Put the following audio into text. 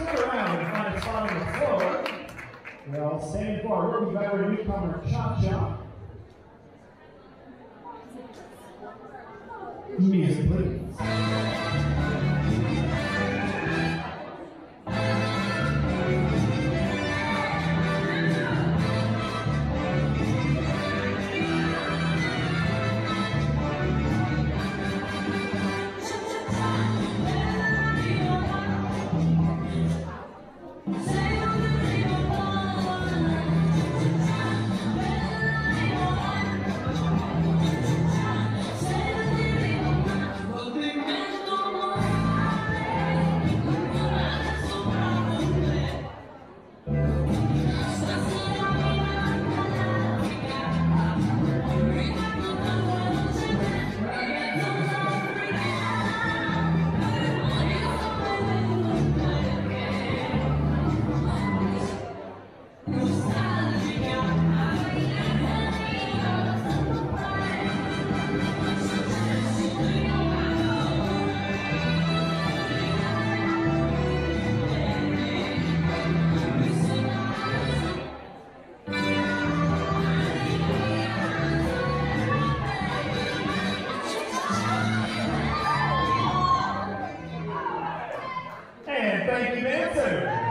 Sit around and find a spot on the floor. Well, stand for our rookie veteran newcomer, Cha Cha. Music, please. thank.